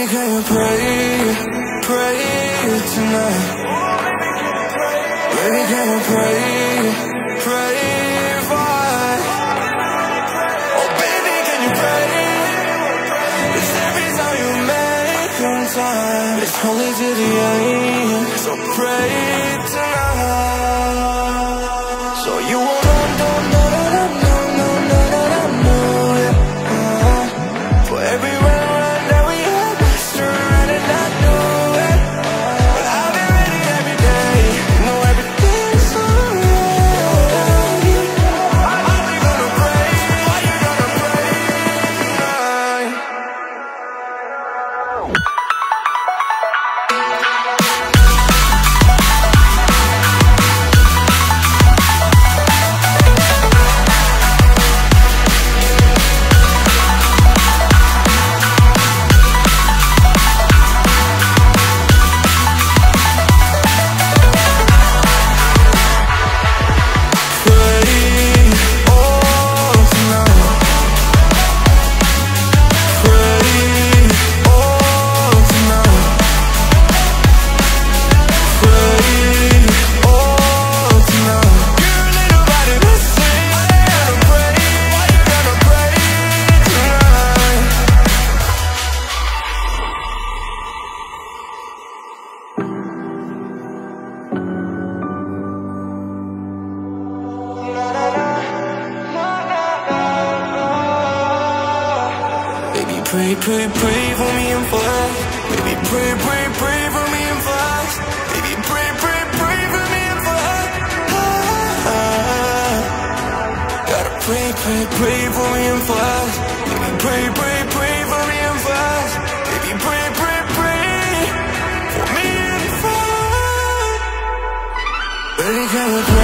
we pray, pray tonight? Baby, can we pray, pray for us? Oh, baby, can you pray? It's every time you make on time. It's only to the end, so pray tonight. So you won't pray, pray, pray for me and for. Baby, pray, pray, pray for me and for. Baby, pray, pray, pray for me and. Ah, gotta pray, pray, pray for me and for. Baby, pray, pray, pray for me and for. Baby, pray, pray, pray for me and for. Baby, we pray?